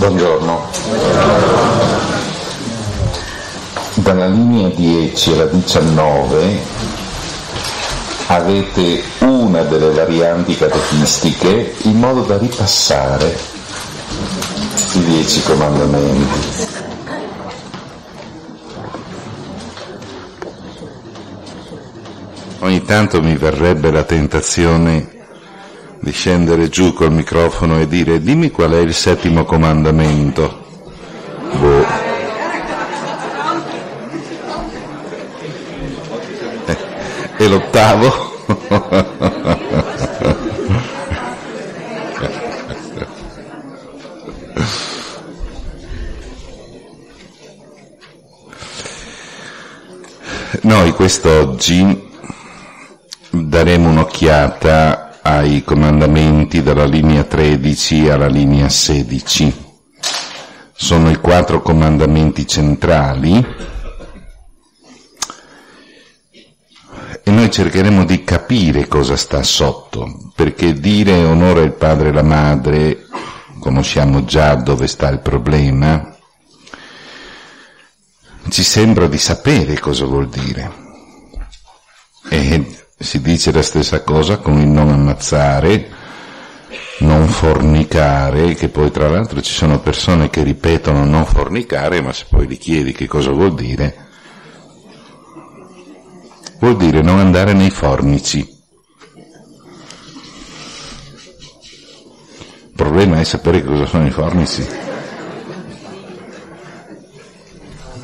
Buongiorno. Dalla linea 10 alla 19 avete una delle varianti catechistiche in modo da ripassare i dieci comandamenti. Ogni tanto mi verrebbe la tentazione di scendere giù col microfono e dire dimmi qual è il settimo comandamento. Boh. Eh, e l'ottavo? Noi quest'oggi daremo un'occhiata ai comandamenti dalla linea 13 alla linea 16. Sono i quattro comandamenti centrali e noi cercheremo di capire cosa sta sotto, perché dire onora il padre e la madre, conosciamo già dove sta il problema, ci sembra di sapere cosa vuol dire. E si dice la stessa cosa con il non ammazzare, non fornicare, che poi tra l'altro ci sono persone che ripetono non fornicare, ma se poi gli chiedi che cosa vuol dire, vuol dire non andare nei fornici. Il problema è sapere cosa sono i fornici.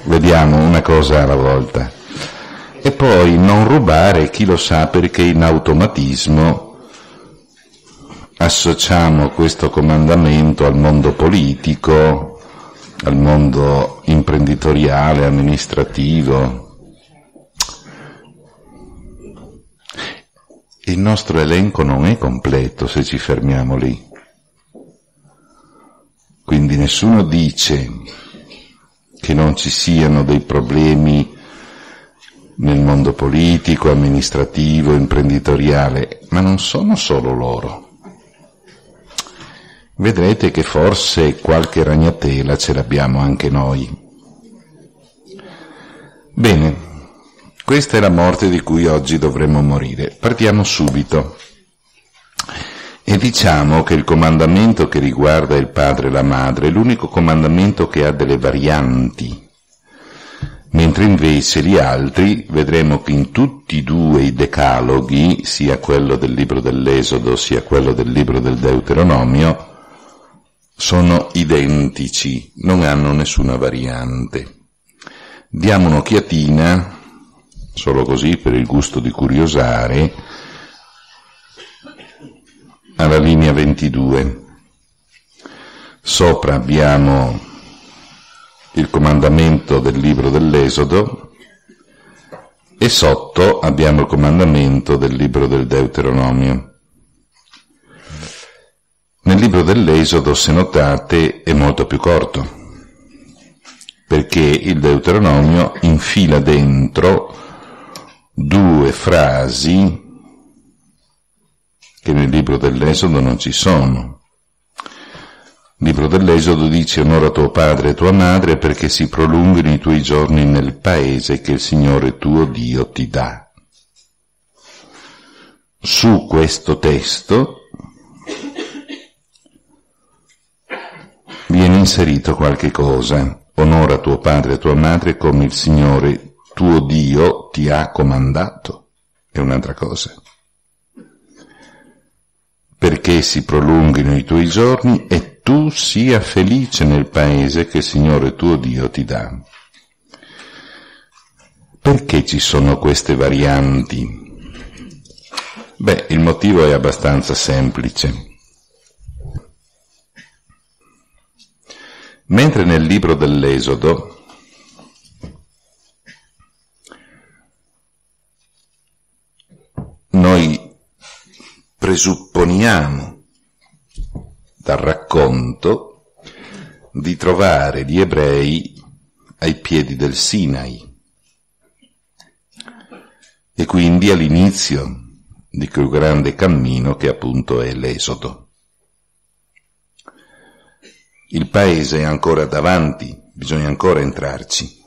Vediamo una cosa alla volta e poi non rubare chi lo sa perché in automatismo associamo questo comandamento al mondo politico, al mondo imprenditoriale, amministrativo. Il nostro elenco non è completo se ci fermiamo lì. Quindi nessuno dice che non ci siano dei problemi nel mondo politico, amministrativo, imprenditoriale, ma non sono solo loro. Vedrete che forse qualche ragnatela ce l'abbiamo anche noi. Bene, questa è la morte di cui oggi dovremmo morire. Partiamo subito. E diciamo che il comandamento che riguarda il padre e la madre è l'unico comandamento che ha delle varianti mentre invece gli altri vedremo che in tutti e due i decaloghi, sia quello del libro dell'Esodo sia quello del libro del Deuteronomio, sono identici, non hanno nessuna variante. Diamo un'occhiatina, solo così per il gusto di curiosare, alla linea 22. Sopra abbiamo il comandamento del libro dell'Esodo e sotto abbiamo il comandamento del libro del Deuteronomio. Nel libro dell'Esodo, se notate, è molto più corto, perché il Deuteronomio infila dentro due frasi che nel libro dell'Esodo non ci sono. Libro dell'Esodo dice onora tuo padre e tua madre perché si prolunghino i tuoi giorni nel paese che il Signore tuo Dio ti dà. Su questo testo viene inserito qualche cosa. Onora tuo padre e tua madre come il Signore tuo Dio ti ha comandato. È un'altra cosa perché si prolunghino i tuoi giorni e tu sia felice nel paese che il Signore tuo Dio ti dà. Perché ci sono queste varianti? Beh, il motivo è abbastanza semplice. Mentre nel libro dell'Esodo noi presupponiamo dal racconto di trovare gli ebrei ai piedi del Sinai e quindi all'inizio di quel grande cammino che appunto è l'Esodo. il paese è ancora davanti, bisogna ancora entrarci.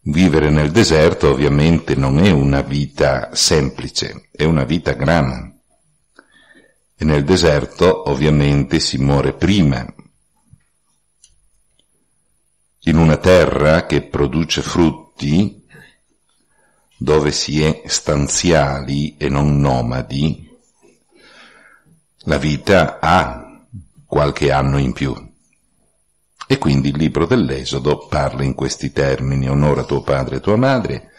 Vivere nel deserto ovviamente non è una vita semplice, è una vita grana. E nel deserto ovviamente si muore prima. In una terra che produce frutti, dove si è stanziali e non nomadi, la vita ha qualche anno in più. E quindi il libro dell'Esodo parla in questi termini, onora tuo padre e tua madre,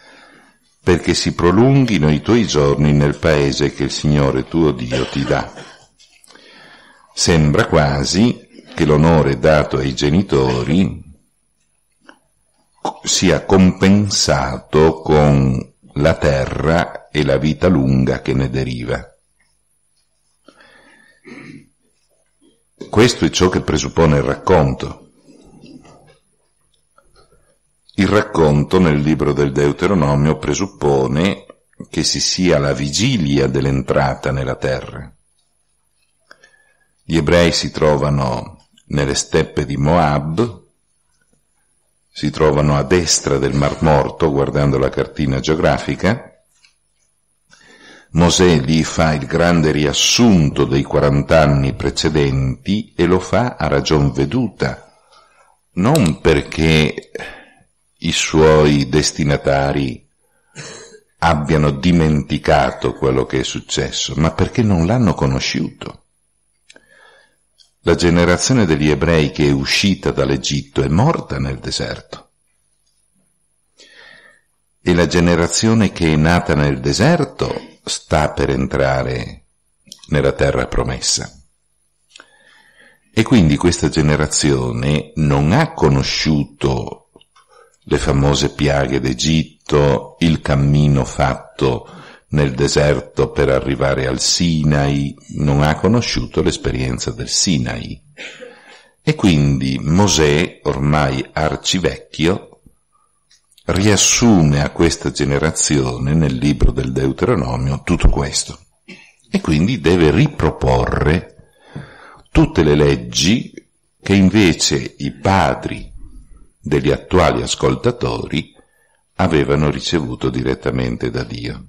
perché si prolunghino i tuoi giorni nel paese che il Signore tuo Dio ti dà. Sembra quasi che l'onore dato ai genitori sia compensato con la terra e la vita lunga che ne deriva. Questo è ciò che presuppone il racconto. Il racconto nel libro del Deuteronomio presuppone che si sia alla vigilia dell'entrata nella terra. Gli ebrei si trovano nelle steppe di Moab, si trovano a destra del Mar Morto, guardando la cartina geografica, Mosè lì fa il grande riassunto dei 40 anni precedenti e lo fa a ragion veduta, non perché i suoi destinatari abbiano dimenticato quello che è successo, ma perché non l'hanno conosciuto. La generazione degli ebrei che è uscita dall'Egitto è morta nel deserto e la generazione che è nata nel deserto sta per entrare nella terra promessa. E quindi questa generazione non ha conosciuto le famose piaghe d'Egitto, il cammino fatto nel deserto per arrivare al Sinai, non ha conosciuto l'esperienza del Sinai. E quindi Mosè, ormai arcivecchio, riassume a questa generazione nel libro del Deuteronomio tutto questo e quindi deve riproporre tutte le leggi che invece i padri degli attuali ascoltatori avevano ricevuto direttamente da Dio.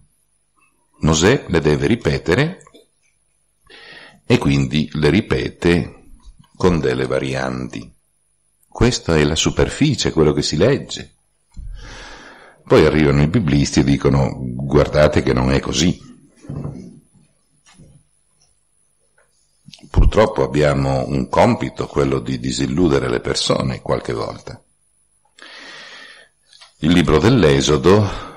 Mosè le deve ripetere e quindi le ripete con delle varianti. Questa è la superficie, quello che si legge. Poi arrivano i biblisti e dicono guardate che non è così. Purtroppo abbiamo un compito, quello di disilludere le persone qualche volta. Il libro dell'Esodo,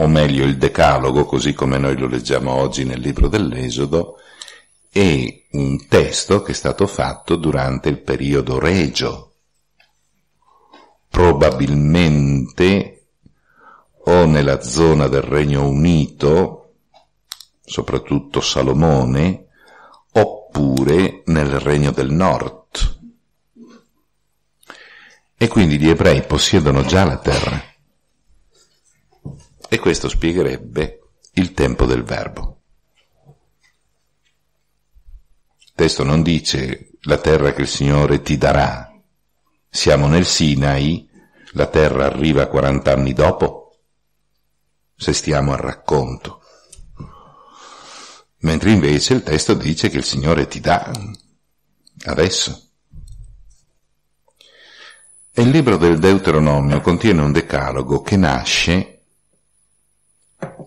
o meglio il Decalogo, così come noi lo leggiamo oggi nel libro dell'Esodo, è un testo che è stato fatto durante il periodo regio probabilmente o nella zona del Regno Unito, soprattutto Salomone, oppure nel Regno del Nord. E quindi gli ebrei possiedono già la terra. E questo spiegherebbe il tempo del verbo. Il testo non dice la terra che il Signore ti darà, siamo nel Sinai, la terra arriva 40 anni dopo, se stiamo al racconto. Mentre invece il testo dice che il Signore ti dà adesso. E il libro del Deuteronomio contiene un decalogo che nasce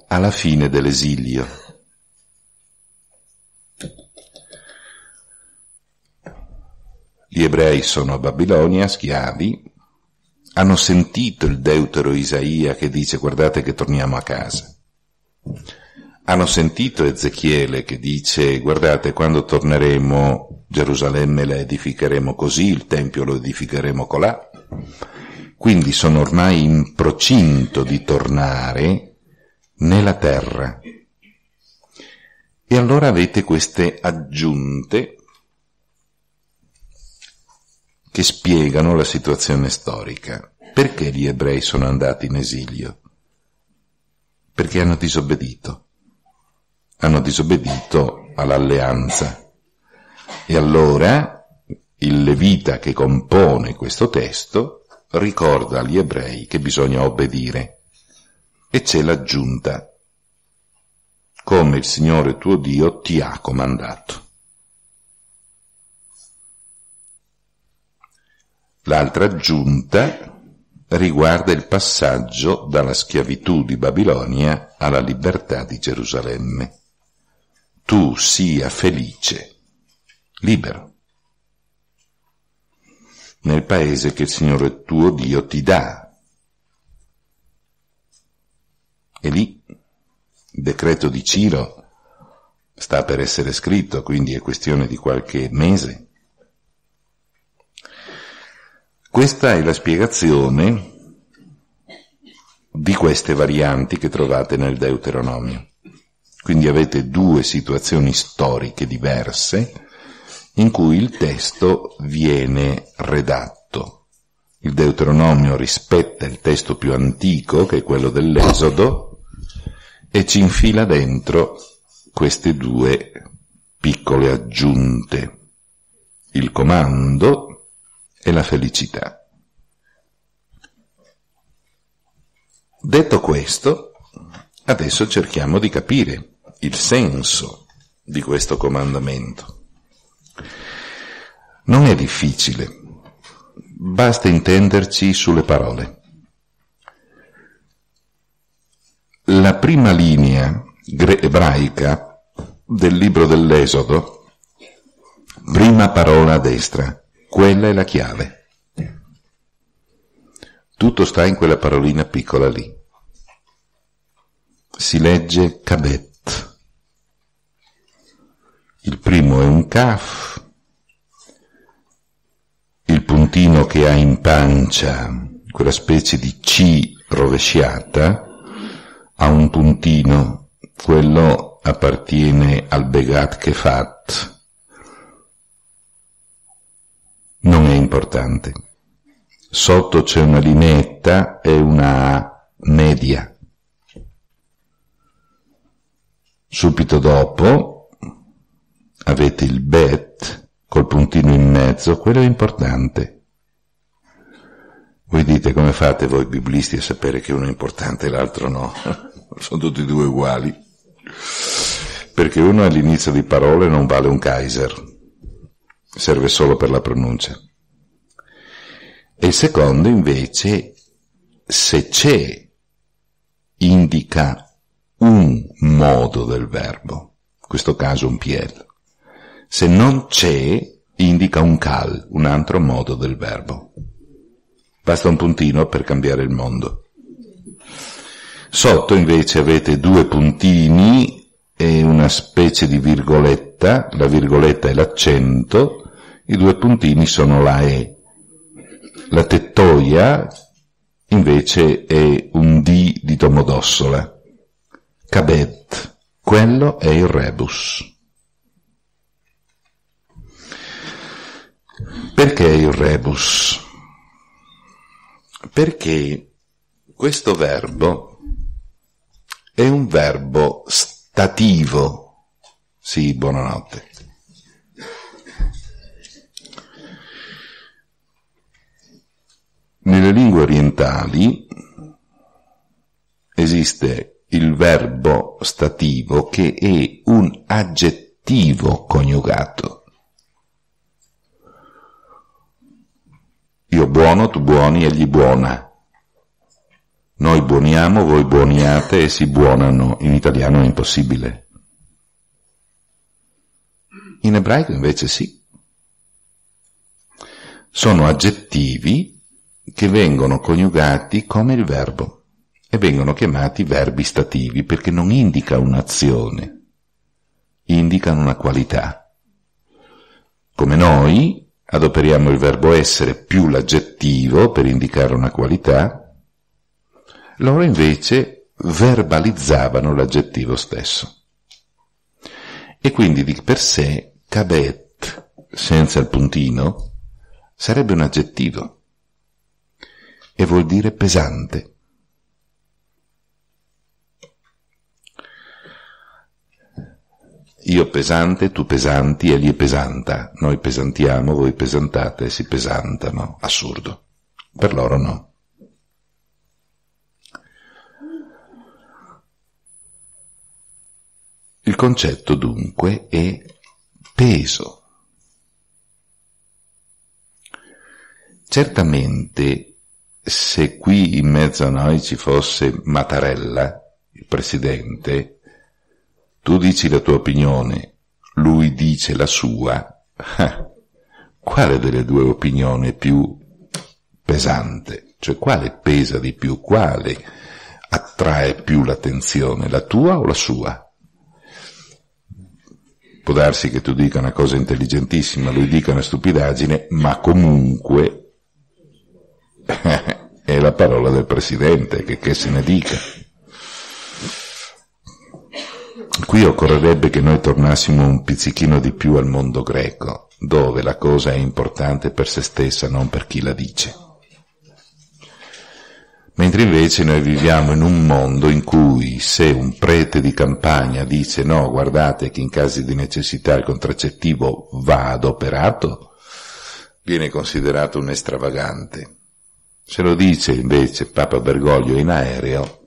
alla fine dell'esilio. Gli ebrei sono a Babilonia, schiavi, hanno sentito il deutero Isaia che dice guardate che torniamo a casa. Hanno sentito Ezechiele che dice guardate quando torneremo Gerusalemme la edificheremo così, il Tempio lo edificheremo colà. Quindi sono ormai in procinto di tornare nella terra. E allora avete queste aggiunte che spiegano la situazione storica. Perché gli ebrei sono andati in esilio? Perché hanno disobbedito. Hanno disobbedito all'alleanza. E allora il levita che compone questo testo ricorda agli ebrei che bisogna obbedire e c'è l'aggiunta come il Signore tuo Dio ti ha comandato. L'altra aggiunta riguarda il passaggio dalla schiavitù di Babilonia alla libertà di Gerusalemme. Tu sia felice, libero, nel paese che il Signore tuo Dio ti dà. E lì il decreto di Ciro sta per essere scritto, quindi è questione di qualche mese questa è la spiegazione di queste varianti che trovate nel Deuteronomio. Quindi avete due situazioni storiche diverse in cui il testo viene redatto. Il Deuteronomio rispetta il testo più antico, che è quello dell'Esodo, e ci infila dentro queste due piccole aggiunte. Il comando e la felicità. Detto questo, adesso cerchiamo di capire il senso di questo comandamento. Non è difficile, basta intenderci sulle parole. La prima linea ebraica del libro dell'Esodo, prima parola a destra, quella è la chiave. Tutto sta in quella parolina piccola lì. Si legge Kabet. Il primo è un Kaf, il puntino che ha in pancia quella specie di C rovesciata, ha un puntino, quello appartiene al Begat Kefat, non è importante. Sotto c'è una lineetta e una media. Subito dopo avete il bet col puntino in mezzo, quello è importante. Voi dite come fate voi biblisti a sapere che uno è importante e l'altro no? Sono tutti e due uguali. Perché uno all'inizio di parole non vale un Kaiser serve solo per la pronuncia. E il secondo invece, se c'è, indica un modo del verbo, in questo caso un piel. Se non c'è, indica un cal, un altro modo del verbo. Basta un puntino per cambiare il mondo. Sotto invece avete due puntini e una specie di virgoletta, la virgoletta è l'accento, i due puntini sono la E. La tettoia invece è un D di Domodossola. Cabet, quello è il rebus. Perché il rebus? Perché questo verbo è un verbo stativo. Sì, buonanotte. Nelle lingue orientali esiste il verbo stativo che è un aggettivo coniugato. Io buono, tu buoni, egli buona. Noi buoniamo, voi buoniate e si buonano. In italiano è impossibile. In ebraico invece sì. Sono aggettivi che vengono coniugati come il verbo e vengono chiamati verbi stativi perché non indica un'azione, indicano una qualità. Come noi adoperiamo il verbo essere più l'aggettivo per indicare una qualità, loro invece verbalizzavano l'aggettivo stesso. E quindi di per sé cabet, senza il puntino, sarebbe un aggettivo e vuol dire pesante. Io pesante, tu pesanti, egli pesanta. Noi pesantiamo, voi pesantate, si pesantano. Assurdo. Per loro no. Il concetto dunque è peso. Certamente se qui in mezzo a noi ci fosse Mattarella, il presidente, tu dici la tua opinione, lui dice la sua, quale delle due opinioni è più pesante? Cioè quale pesa di più? Quale attrae più l'attenzione, la tua o la sua? Può darsi che tu dica una cosa intelligentissima, lui dica una stupidaggine, ma comunque è la parola del Presidente, che, che se ne dica. Qui occorrerebbe che noi tornassimo un pizzichino di più al mondo greco, dove la cosa è importante per se stessa, non per chi la dice. Mentre invece noi viviamo in un mondo in cui se un prete di campagna dice no, guardate che in casi di necessità il contraccettivo va adoperato, viene considerato un estravagante. Se lo dice invece Papa Bergoglio in aereo,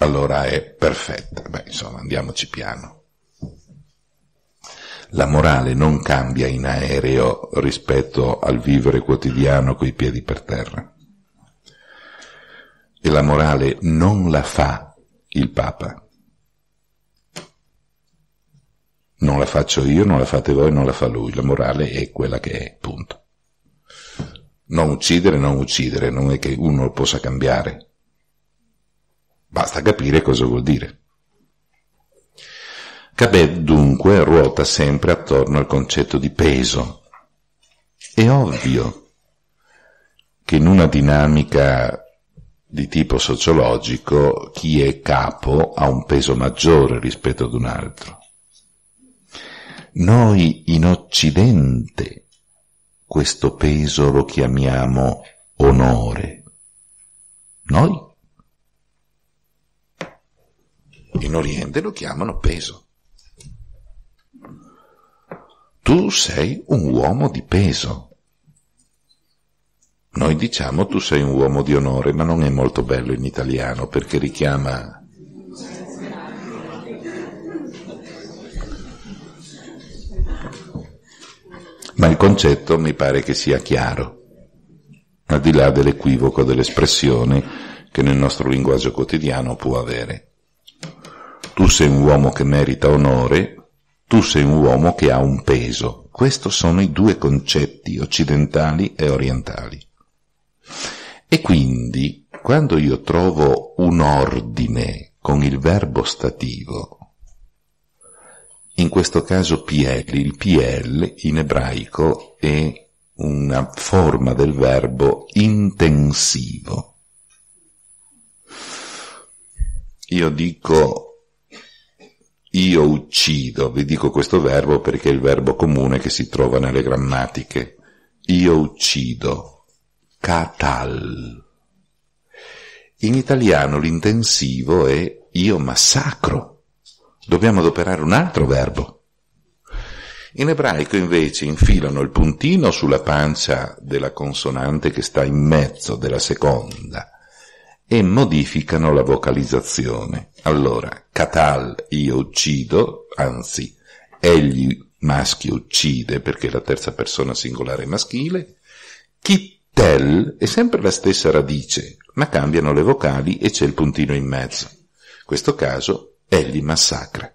allora è perfetta. Beh, insomma, andiamoci piano. La morale non cambia in aereo rispetto al vivere quotidiano coi piedi per terra e la morale non la fa il Papa. Non la faccio io, non la fate voi, non la fa lui. La morale è quella che è, punto. Non uccidere, non uccidere, non è che uno possa cambiare. Capire cosa vuol dire. Cabet dunque ruota sempre attorno al concetto di peso. È ovvio che in una dinamica di tipo sociologico chi è capo ha un peso maggiore rispetto ad un altro. Noi in Occidente questo peso lo chiamiamo onore. Noi in Oriente lo chiamano peso. Tu sei un uomo di peso. Noi diciamo tu sei un uomo di onore, ma non è molto bello in italiano perché richiama ma il concetto mi pare che sia chiaro, al di là dell'equivoco dell'espressione che nel nostro linguaggio quotidiano può avere. Sei un uomo che merita onore, tu sei un uomo che ha un peso. Questi sono i due concetti occidentali e orientali. E quindi, quando io trovo un ordine con il verbo stativo, in questo caso PL, il PL in ebraico è una forma del verbo intensivo. Io dico io uccido, vi dico questo verbo perché è il verbo comune che si trova nelle grammatiche. Io uccido, catal. In italiano l'intensivo è io massacro. Dobbiamo adoperare un altro verbo. In ebraico invece infilano il puntino sulla pancia della consonante che sta in mezzo della seconda e modificano la vocalizzazione. Allora, catal io uccido, anzi, egli maschio uccide perché la terza persona singolare è maschile, chi Tel è sempre la stessa radice, ma cambiano le vocali e c'è il puntino in mezzo. In questo caso egli massacra.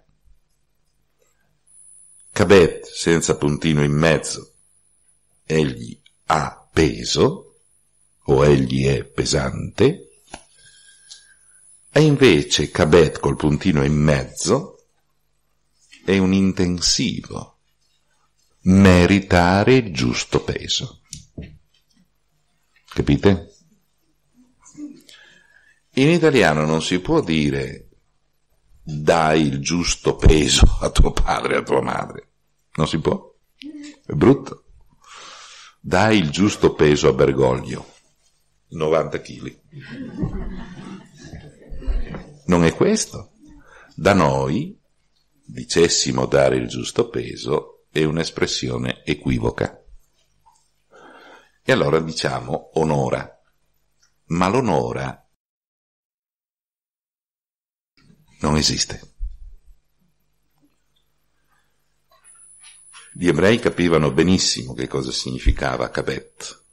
Cabet senza puntino in mezzo. Egli ha peso, o egli è pesante, e invece Cabet col puntino in mezzo è un intensivo, meritare il giusto peso. Capite? In italiano non si può dire dai il giusto peso a tuo padre e a tua madre. Non si può. È brutto. Dai il giusto peso a Bergoglio. 90 kg. Non è questo. Da noi dicessimo dare il giusto peso, è un'espressione equivoca. E allora diciamo onora, ma l'onora non esiste. Gli ebrei capivano benissimo che cosa significava Kabet.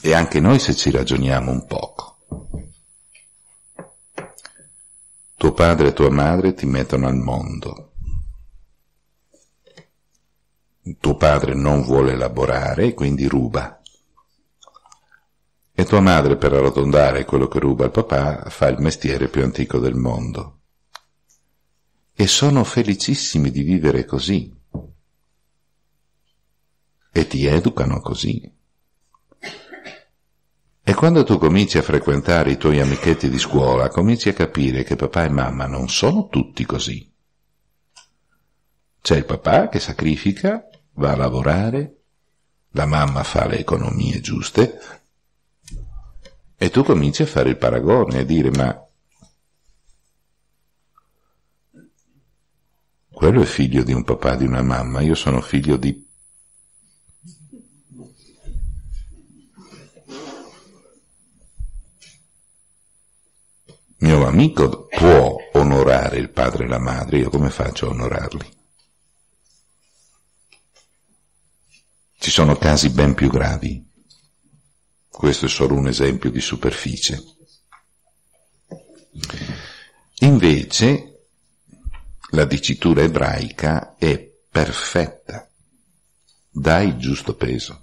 E anche noi se ci ragioniamo un poco. Tuo padre e tua madre ti mettono al mondo. Tuo padre non vuole lavorare e quindi ruba. E tua madre, per arrotondare quello che ruba il papà, fa il mestiere più antico del mondo. E sono felicissimi di vivere così e ti educano così. E quando tu cominci a frequentare i tuoi amichetti di scuola, cominci a capire che papà e mamma non sono tutti così. C'è il papà che sacrifica, va a lavorare, la mamma fa le economie giuste, e tu cominci a fare il paragone e dire ma quello è figlio di un papà di una mamma, io sono figlio di amico può onorare il padre e la madre, io come faccio a onorarli? Ci sono casi ben più gravi. Questo è solo un esempio di superficie. Invece, la dicitura ebraica è perfetta, dà il giusto peso.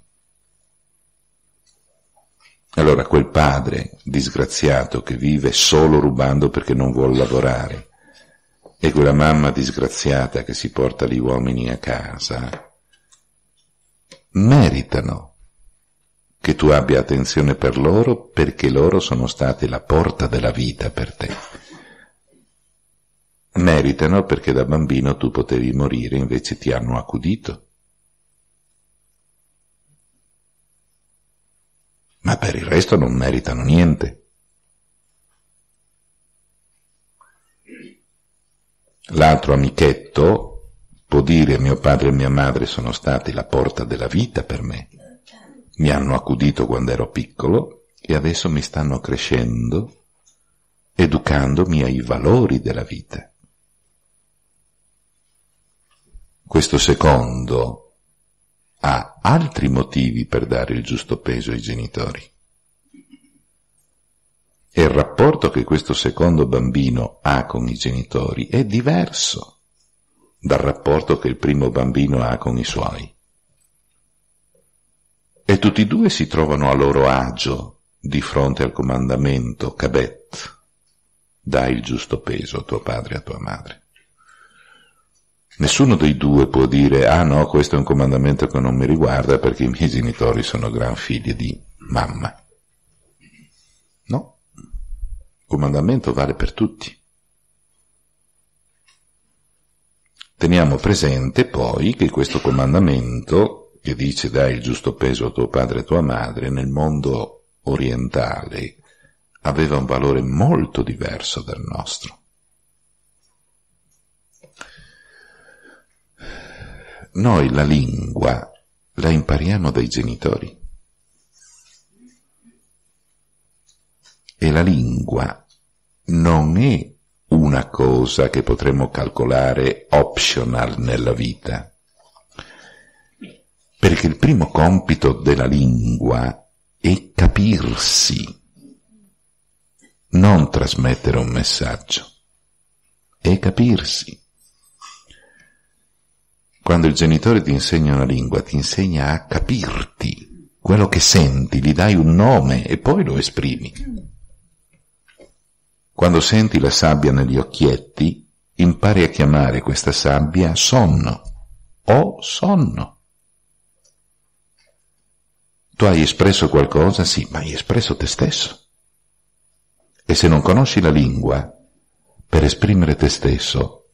Allora quel padre disgraziato che vive solo rubando perché non vuole lavorare e quella mamma disgraziata che si porta gli uomini a casa meritano che tu abbia attenzione per loro perché loro sono stati la porta della vita per te. Meritano perché da bambino tu potevi morire invece ti hanno accudito. Ma per il resto non meritano niente. L'altro amichetto può dire mio padre e mia madre sono stati la porta della vita per me, mi hanno accudito quando ero piccolo e adesso mi stanno crescendo, educandomi ai valori della vita. Questo secondo ha altri motivi per dare il giusto peso ai genitori. E il rapporto che questo secondo bambino ha con i genitori è diverso dal rapporto che il primo bambino ha con i suoi. E tutti e due si trovano a loro agio di fronte al comandamento Cabet, dai il giusto peso a tuo padre e a tua madre. Nessuno dei due può dire, ah no, questo è un comandamento che non mi riguarda perché i miei genitori sono gran figli di mamma. No, il comandamento vale per tutti. Teniamo presente poi che questo comandamento, che dice dai il giusto peso a tuo padre e a tua madre, nel mondo orientale aveva un valore molto diverso dal nostro. Noi la lingua la impariamo dai genitori. E la lingua non è una cosa che potremmo calcolare optional nella vita. Perché il primo compito della lingua è capirsi, non trasmettere un messaggio, è capirsi. Quando il genitore ti insegna una lingua, ti insegna a capirti quello che senti, gli dai un nome e poi lo esprimi. Quando senti la sabbia negli occhietti, impari a chiamare questa sabbia sonno o sonno. Tu hai espresso qualcosa? Sì, ma hai espresso te stesso. E se non conosci la lingua, per esprimere te stesso,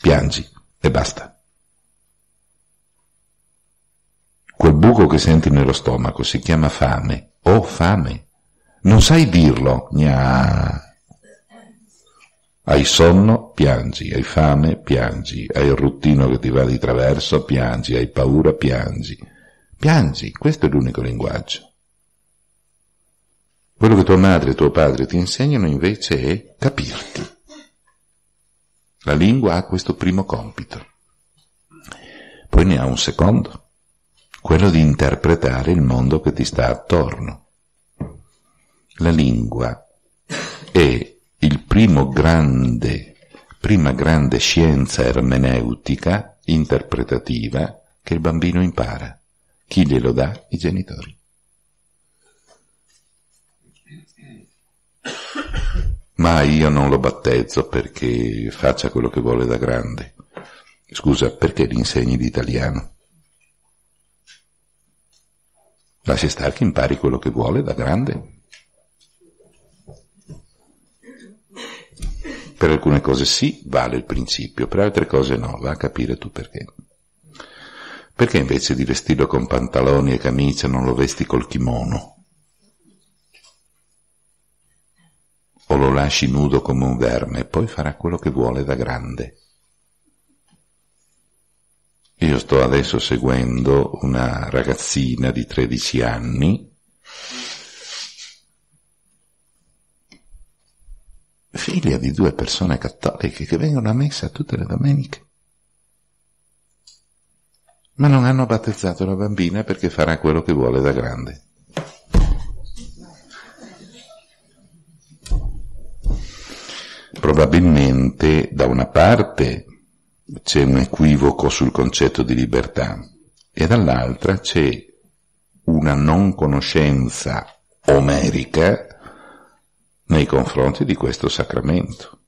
piangi e basta. Quel buco che senti nello stomaco si chiama fame. Oh, fame. Non sai dirlo. Gna. Hai sonno, piangi, hai fame, piangi, hai il ruttino che ti va di traverso, piangi, hai paura, piangi. Piangi, questo è l'unico linguaggio. Quello che tua madre e tuo padre ti insegnano invece è capirti. La lingua ha questo primo compito. Poi ne ha un secondo, quello di interpretare il mondo che ti sta attorno. La lingua è il primo grande, prima grande scienza ermeneutica, interpretativa, che il bambino impara. Chi glielo dà? I genitori. Ma io non lo battezzo perché faccia quello che vuole da grande. Scusa, perché gli insegni l'italiano? Lascia stare che impari quello che vuole da grande. Per alcune cose sì, vale il principio, per altre cose no, va a capire tu perché. Perché invece di vestirlo con pantaloni e camicia non lo vesti col kimono? O lo lasci nudo come un verme e poi farà quello che vuole da grande. Io sto adesso seguendo una ragazzina di 13 anni figlia di due persone cattoliche che vengono a messa tutte le domeniche. Ma non hanno battezzato la bambina perché farà quello che vuole da grande. Probabilmente da una parte c'è un equivoco sul concetto di libertà e dall'altra c'è una non conoscenza omerica nei confronti di questo sacramento.